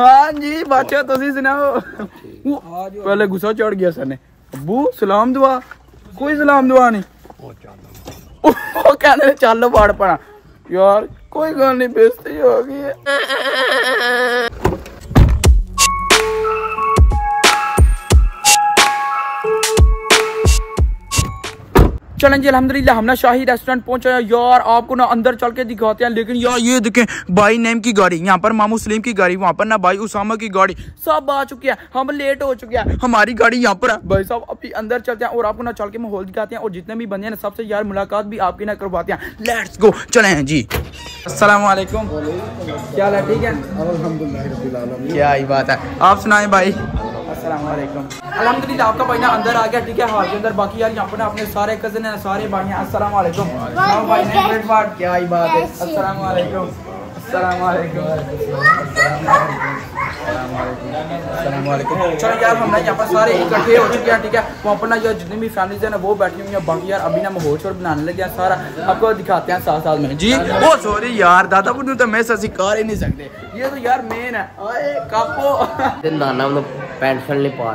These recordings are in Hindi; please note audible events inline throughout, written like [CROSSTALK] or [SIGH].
बादशाह तुम सुनाओ पहले गुस्सा चढ़ गया सने अबू सलाम दुआ कोई सलाम दुआ नहीं वो कहने चल पड़ पा यार कोई गल नहीं बेस्ती हो गई है चलें जी अलहमदिल्ला हमने शाही रेस्टोरेंट पहुँचा है। यार आपको ना अंदर चल के दिखाते हैं लेकिन यार ये देखें भाई नेम की गाड़ी यहाँ पर मामू सलीम की गाड़ी वहाँ पर ना भाई उसामा की गाड़ी सब आ चुके हैं हम लेट हो चुके हैं हमारी गाड़ी यहाँ पर है। भाई साहब अभी अंदर चलते हैं और आपको ना चल के माहौल दिखाते हैं और जितने भी बंदे हैं ना सबसे यार मुलाकात भी आपकी ना करवाते हैं। लेट्स गो चले हैं जी। वालेकुम क्या हाल है ठीक है? क्या ही बात है। आप सुनाए भाई। अलहमदिल्ला आपका भाई ना अंदर आ गया ठीक है हाल के अंदर। बाकी यार यहाँ पर अपने सारे कज़न है सारे भाई हैं असल क्या बात है। चलो यार हम ना यहाँ पर सारे इकट्ठे हो चुके हैं ठीक है। वो अपना ना यार जितनी भी फैमिली है ना वो बैठी हुई है। बाकी यार अभी ना माहौल और बनाने लगे हैं सारा। आपको दिखाते हैं साथ साथ में। जी वो सॉरी यार दादा बुनू तो मैं सी कार ही नहीं सकते। ये तो यार मेन है। नाना पैंट तो नहीं पा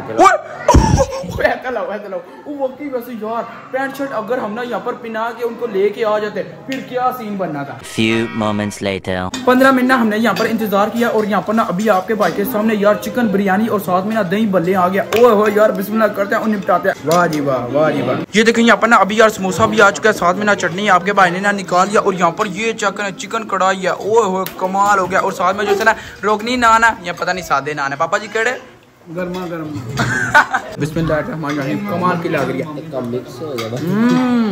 वो यार पैंट शर्ट अगर हम ना यहाँ पर पिना के उनको लेके आ जाते फिर क्या सीन बनना था फ्यू मोमेंट्स लेटर पंद्रह मिनट ना हमने यहाँ पर इंतज़ार किया और यहाँ पर ना अभी आपके भाई के सामने यार चिकन बिरयानी और साथ में ना दही बल्ले आ गया। ओह हो यार बिस्मिल्लाह करते हैं निपटाते हैं। वाह जी वाह वाह जी वाह। ये देखिए यहाँ पर ना अभी यार समोसा भी आ चुका है साथ में ना चटनी आपके भाई ने ना निकाल लिया और यहाँ पर ये चकन चिकन कढ़ाई है। ओह हो कमाल हो गया। और साथ में जो है ना रोकनी नाना या पता नहीं सादे नाना। पापा जी कहे गर्मा गर्म बिस्मिल्लाहिर्रहमानिर्रहीम कमाल की लग रही है। हम्म।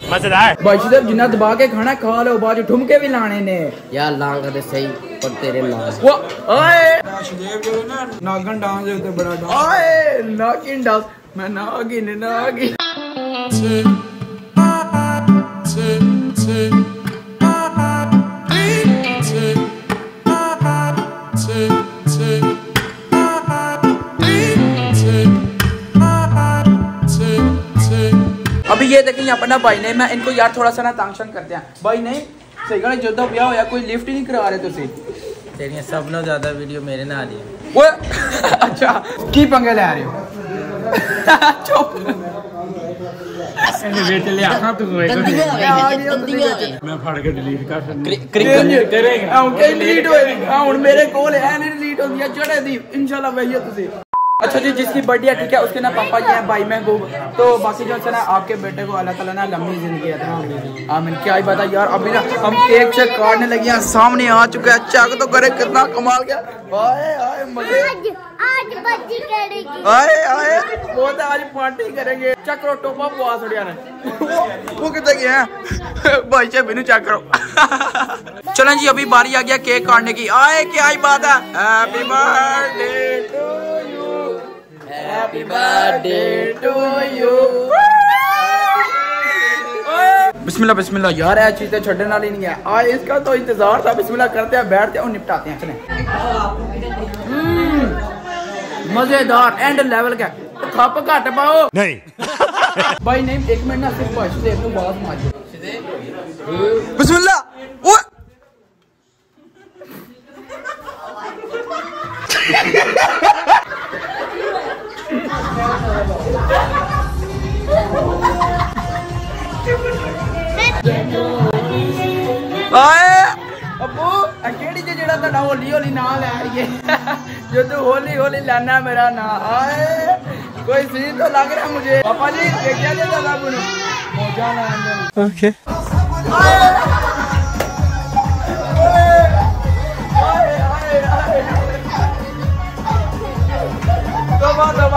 जिन्ना दबा के खाना खा लो बाद ठुमके भी लाने ने। यार लांग सही पर तेरे नागन डांस बड़ा डांस। नागिन डांस। मैं नागिन नागिन। अभी ये देखें यहाँ पर ना भाई ने मैं इनको यार थोड़ा सा ना तंग करते हैं भाई नहीं सही गल जो ब्याह होया कोई लिफ्ट ही नहीं करा रहे तुसी ਤੇਰੀਆਂ ਸਭ ਨਾਲੋਂ ਜ਼ਿਆਦਾ ਵੀਡੀਓ ਮੇਰੇ ਨਾਲ ਹੀ ਹੈ ओए [LAUGHS] अच्छा की पंगे ले रहे हो चुप ਇਹਨੇ ਵੇਚ ਲਿਆ ਨਾ ਤੂੰ ਹੋਏ क्रिकेट डिलीट होए ਹੁਣ ਮੇਰੇ ਕੋਲ ਹੈ ਨਹੀਂ डिलीट ਹੁੰਦੀ ਹੈ ਚੜੇ ਦੀ इंशाल्लाह ਵਹੀਏ ਤੁਸੀਂ अच्छा जी जिसकी बर्थडे है ठीक है उसके ना पापा जी हैं भाई महबूब तो बाकी जो है ना आपके बेटे को अल्लाह ताला ना लंबी ज़िंदगी अता फरमाए क्या ही बता यार अभी ना हम केक से काटने लगे हैं सामने आ चुका है। चेक तो करे कितना कमाल गया आए आए मज़े। आज करेगी। आए आए वो तो आज पार्टी करेंगे। चेक करो टोपा बुआ ने वो, वो कितने गए हैं? भाई से बिनु चेक करो। चलें जी अभी बारी आ गया केक काटने की। आए क्या ही बात है। Happy birthday to happy birthday to you बिस्मिल्लाह बिस्मिल्लाह यार ये चीज़ें छड़ने वाली नहीं है। आ इसका तो इंतज़ार था बिस्मिल्लाह करते हैं बैठते हैं और निपटाते हैं। चलें। हम्म, मज़ेदार एंड लेवल का खप घट पाओ। नहीं। [LAUGHS] भाई नहीं एक मिनट ना सिर्फ़ भाई से एक बात मार। बिस्मिल्लाह [LAUGHS] ना होली होली ना लैरिए जो तू होली होली लाना मेरा ना आए कोई सी तो लग रहा मुझे पापा जी देखिए तो ओके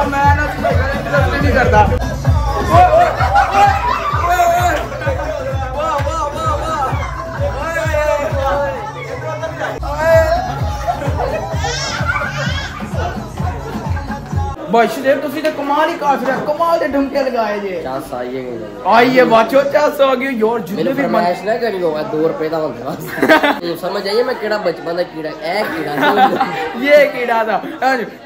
मैं ना नहीं करता ਬਸ਼ਦੇਵ ਤੁਸੀਂ ਤੇ ਕਮਾਲ ਹੀ ਕਰ ਛੜਿਆ ਕਮਾਲ ਦੇ ਢਮਕੇ ਲਗਾਏ ਜੇ ਚਾਸ ਆਈਏ ਆਈਏ ਬਾਚੋ ਚਾਸ ਆ ਗਈ ਯਾਰ ਜਿੰਨੇ ਵੀ ਫਰਮਾਇਸ਼ ਨਾ ਕਰੀ ਹੋਗਾ 2 ਰੁਪਏ ਦਾ ਹੁੰਦਾ ਤੂੰ ਸਮਝ ਆਈਏ ਮੈਂ ਕਿਹੜਾ ਬਚਪਨ ਦਾ ਕੀੜਾ ਇਹ ਕੀੜਾ ਇਹ ਕੀੜਾ ਦਾ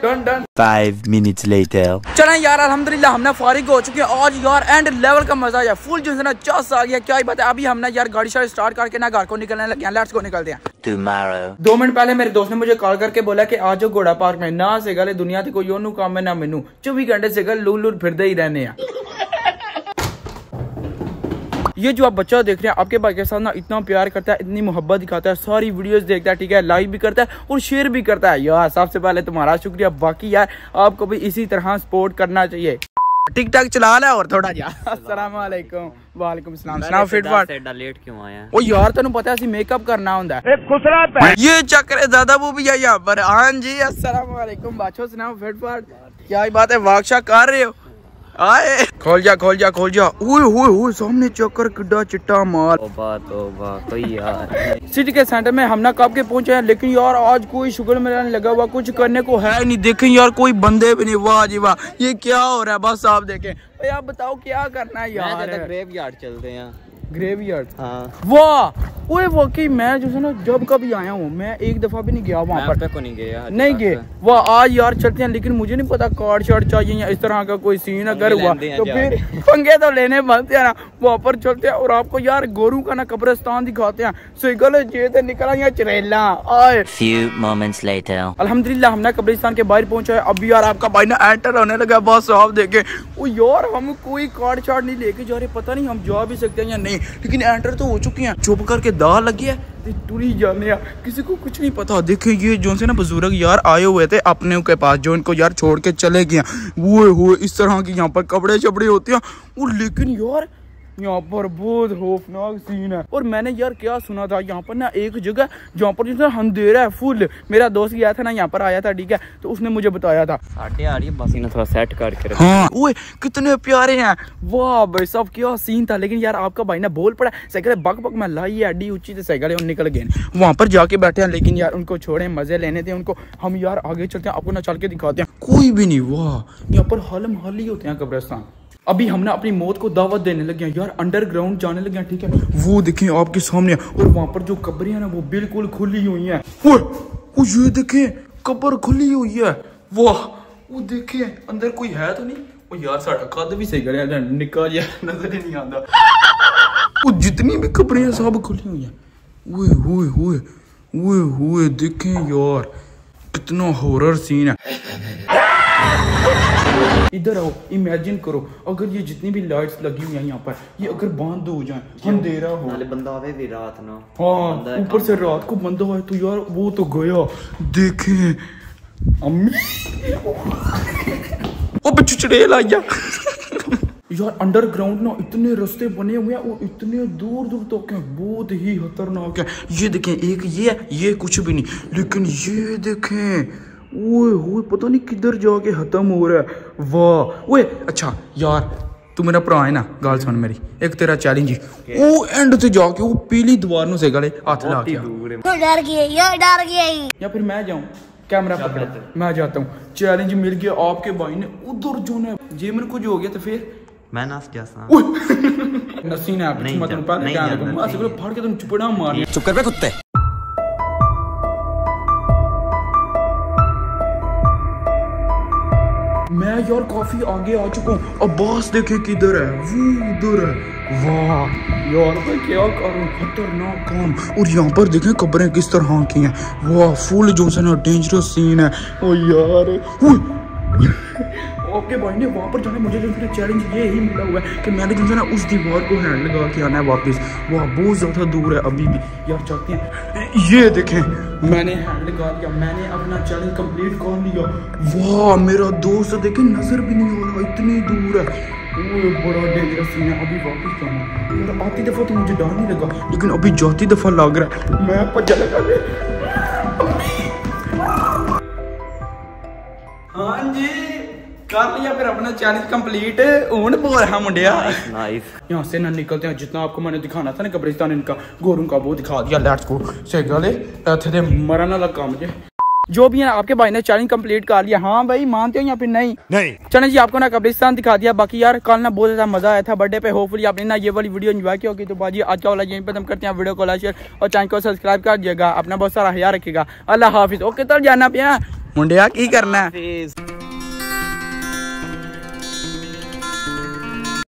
ਡਨ ਡਨ Five minutes later. चलें यार अल्हम्दुलिल्लाह हमने फारिग हो चुके हैं आज यार एंड लेवल का मज़ा है फुल जो है ना चस आ गया। क्या ही बात है अभी हमने यार गाड़ी शाड़ी स्टार्ट करके ना घर को निकलने लगे हैं लेट्स को निकलते हैं। Tomorrow. दो मिनट पहले मेरे दोस्त ने मुझे कॉल करके बोला कि आज जो घोड़ा पार्क में ना से गले दुनिया की कोई ओनू काम है ना मेनू। चौबीस घंटे से गल लूल लूल फिरते ही रहने हैं। ये जो आप बच्चा देख रहे हैं आपके भाई के साथ ना इतना प्यार करता है इतनी मोहब्बत दिखाता है सारी वीडियोस देखता है ठीक है लाइक भी करता है और शेयर भी करता है। यार सबसे पहले तुम्हारा शुक्रिया। बाकी यार आपको भी इसी तरह सपोर्ट करना चाहिए। टिक टाक चला ला और थोड़ा जा। अस्सलाम वालेकुम वालेकुम सलाम सुनाओ फिट लेट क्यों आया? ओ यार पता है मेकअप करना होता है। ये चक्कर है दादा वो भी यहाँ पर हाँ जी अस्सलाम वालेकुम बाछो सुनाओ फिट फाट क्या बात है वाकशा कर रहे हो? आए। खोल जा खोल जा खोल जा। ओए ओए ओए सामने चक्कर किड्डा चिट्टा माल तोबा तोबा कोई यार सिटी के सेंटर में हम ना कब के पहुँचे हैं लेकिन यार आज कोई शुगर मेरा नहीं लगा हुआ कुछ करने को है नहीं। देखें यार कोई बंदे भी नहीं वाह जी वाह। ये क्या हो रहा है? बस आप देखें। भाई आप बताओ क्या करना है यार? ग्रेव यार्ड चलते हैं। ग्रेवयार्ड हाँ। वाह! ओए वाकई मैं जो है ना जब कभी आया हूँ मैं एक दफ़ा भी नहीं गया वहाँ पर। नहीं गया नहीं गए वाह आज यार चलते हैं लेकिन मुझे नहीं पता कार्ड शार्ड चाहिए या इस तरह का कोई सीन अगर हुआ तो फिर पंगे तो लेने बनते हैं ना वहाँ पर चलते हैं और आपको यार गोरू का ना कब्रिस्तान दिखाते हैं। सिगल जे ते निकला या चरेला. अल्हम्दुलिल्लाह हमने कब्रिस्तान के बाहर पहुँचा है। अभी यार आपका भाई ना एंटर होने लगा बस आप देखे। ओ यार हम कोई कार्ड चार्ड नहीं लेके जा रहे पता नहीं हम जा भी सकते हैं या नहीं लेकिन एंटर तो हो चुके हैं। चुप करके दाल लगी है? टूरी जाने किसी को कुछ नहीं पता। देखे ये जो से ना बुज़ुर्ग यार आए हुए थे अपने के पास, जो इनको यार छोड़ के चले गए। वो हुए इस तरह की यहाँ पर कपड़े चपड़े होते हैं। और लेकिन यार यहाँ पर बहुत खौफनाक सीन है। और मैंने यार क्या सुना था? यहाँ पर ना एक जगह जहाँ पर जिसने अंधेरा है फुल मेरा दोस्त गया था ना यहाँ पर आया था ठीक है? तो उसने मुझे बताया था। साढ़े आ रही है बस थोड़ा सेट करके हाँ ओए कितने प्यारे हैं। वाह भाई सब क्या सीन था? लेकिन यार आपका भाई ना बोल पड़ा साइकिल बक बक में लाई है अड्डी ऊँची तो साइकिल और निकल गए। वहाँ पर जाके बैठे हैं लेकिन यार उनको छोड़े मज़े लेने थे उनको। हम यार आगे चलते हैं आपको ना चल के दिखाते हैं। कोई भी नहीं वाह। यहाँ पर हलम हल ही होते हैं कब्रिस्तान। अभी हमने अपनी मौत को दावत देने लगे हैं। यार अंडरग्राउंड जाने लगे हैं, ठीक है? वो देखें आपके सामने। और वहाँ पर जो कब्रें हैं ना वो बिल्कुल खुली हुई हैं। ओ, ये देखें, कब्र खुली हुई है। वाह वो देखें, अंदर कोई है तो नहीं? ओ, यार साड़ा कद भी सही करे निका जिहा नज़र ही नहीं आता। वो जितनी भी कब्रें हैं सब खुली हुई हैं। ओए ओए ओए ओए ओए, देखें यार, कितना हॉरर सीन है। इधर आओ इमेजिन करो अगर ये जितनी भी लाइट्स लगी हुई हैं यहाँ पर ये अगर बंद हो जाए अंधेरा हो। बंदा आवे भी रात ना। हाँ ऊपर से रात को बंद है तो यार वो तो गया। देखे। अम्मी। ओ बच्चू चढ़ेल आया यार। अंडरग्राउंड ना इतने रास्ते बने हुए हैं और इतने दूर दूर तक तो हैं बहुत ही खतरनाक है। ये देखें एक ये है ये कुछ भी नहीं लेकिन ये देखें। ओए ओए पता नहीं किधर जाके खत्म हो रहा है। वाह ओए अच्छा यार तू मेरा भरा है ना गाल सुन मेरी एक तेरा चैलेंज है। वो एंड से जाके वो पीली दीवार नु से गले हाथ ला के आ। यो डर गई यो डर गई। या फिर मैं जाऊँ कैमरा पकड़ मैं जाता हूँ। चैलेंज मिल गया आपके भाई ने उधर जो है जे मेरे कुछ हो गया तो फिर? मैं नास क्या सा [LAUGHS] नसी ने आप मत जान- पा नहीं क्या मैं चाहिए। फाड़ के तुम चुपड़ा मार चुप कर बे कुत्ते। मैं यार काफ़ी आगे आ चुका हूँ। अब बॉस देखे किधर है? वो उधर है। वाह, यार मैं क्या करूँ? खतरनाक काम। और यहाँ पर देखे कब्रें किस तरह की हैं। वाह, फुल जो है ना डेंजरस सीन है। ओ यार ओके भाई ने वहाँ पर जाने मुझे जो है चैलेंज ये ही मिला हुआ है कि मैंने जो है ना उस दीवार को हैंड लगा के आना है वापस, वहाँ बहुत ज़्यादा दूर है अभी भी। यार चाहते हैं। ये देखें, मैंने हैंड लगा दिया, मैंने अपना चैलेंज कंप्लीट कर लिया। वाह, मेरा दोस्त, देखे, नज़र भी नहीं आ रहा, इतनी दूर है। बड़ा है है। हाँ जी। कर लिया फिर अपना चैलेंज कंप्लीट हूँ बोल रहा मुंडिया नाइस यहाँ से ना निकलते हैं जितना आपको मैंने दिखाना था ना कब्रिस्तान इनका गोरू का वो दिखा दिया लेट्स गो से गले थे मरना लगा मुझे जो भी है आपके भाई ने चैलेंज कंप्लीट कर लिया हाँ भाई मानते हो या फिर नहीं नहीं चलें जी आपको ना कब्रिस्तान दिखा दिया बाकी यार कल ना बहुत ज़्यादा मज़ा आया था बर्थडे पे होपफुली आपने ना ये वाली वीडियो एंजॉय की होगी तो बाजी आज का वाला यहीं पे हम करते हैं वीडियो को लाइक शेयर और चैनल को सब्सक्राइब कर दिएगा अपना बहुत सारा ख्याल रखेगा अल्लाह हाफिज ओके तो जाना पिया मुंडिया की करना है.